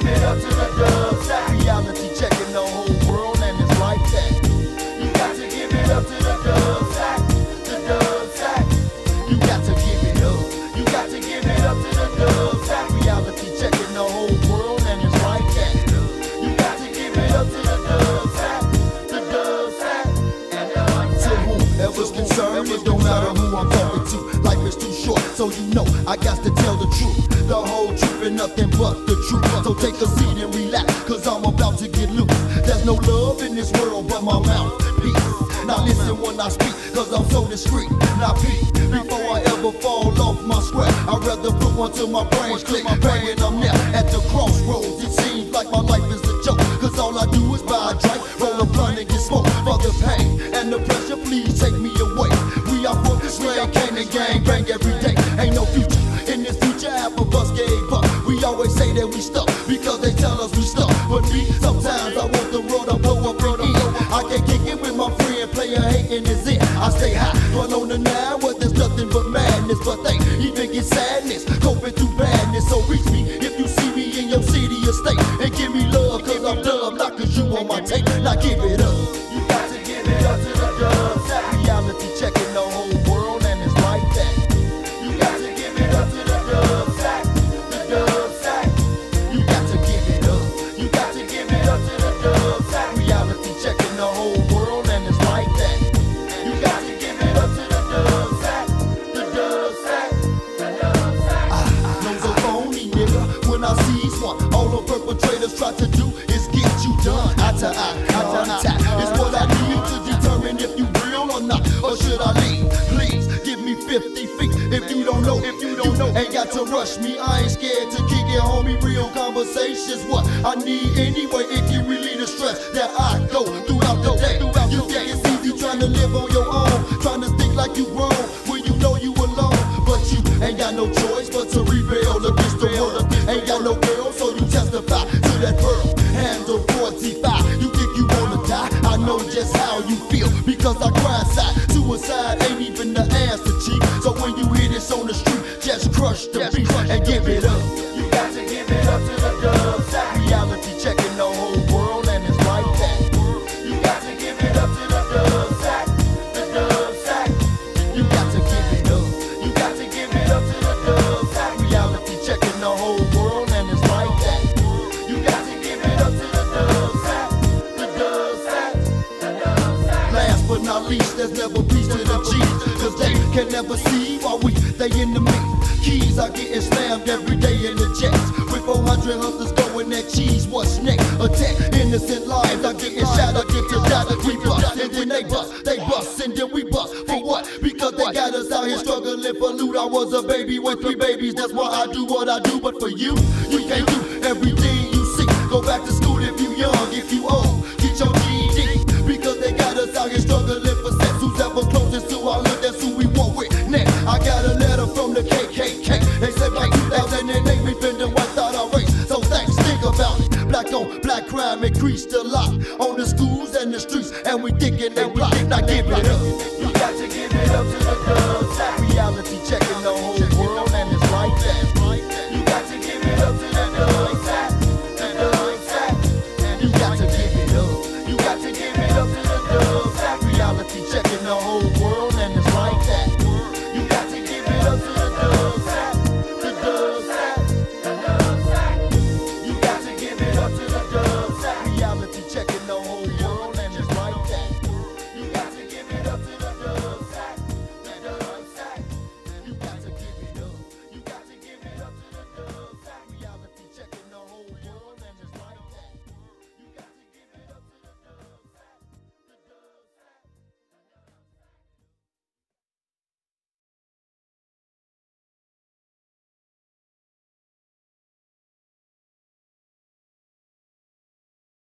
give it up to the dub matter who I'm talking to. Life is too short, so you know I got to tell the truth. The whole truth and nothing but the truth. So take a seat and relax, cause I'm about to get loose. There's no love in this world but my mouth. mouthpiece. Now listen when I speak, cause I'm so discreet. Now peep, before I ever fall off my square, I'd rather put one to my brain, click, banging I'm there at the crossroads. It seems like my life is a joke, cause all I do is buy a drink, roll a blunt and get smoked for the pain and the pressure. Please take me away. For this land, came and gang bang every day. Ain't no future in this future. Half of us gave up. We always say that we stuck because they tell us we stuck. But me, sometimes I want the road to blow up in. I can't kick it with my friend, player hating is it. I stay high, run on the nine, where there's nothing but madness. But they even get sadness, coping through badness. So reach me if you see me in your city or state. And give me try to do is get you done. Eye to eye, contact is what I need to determine if you real or not. Or should I leave? Please give me 50 feet. If you don't know, if you don't know, ain't got to rush me. I ain't it, homie. Real conversations, what I need anyway. If you relieve the stress that I go throughout the day. You think it's easy trying to live on your own, trying to think like you grown when you know you alone. But you ain't got no choice but to rebel against the world. Ain't got no girl, so you testify to that pearl. Handle 45. You think you wanna die? I know just how you feel because I cry inside. Suicide ain't even the answer, chief. So when you hear this on the street, just crush the beat and give it up. But not least, there's never peace to the G's. Cause they can never see while we, they in the mix. Keys are getting slammed every day in the jets. With 400 hustlers going at cheese, what's next? Attack innocent lives are getting shot get to die. We bust and then they bust, they bust and then we bust. For what? Because they got us out here struggling for loot. I was a baby with three babies, that's why I do what I do. But for you, you can't do everything still locked on the schools and the streets, and we thinking they block, not giving up.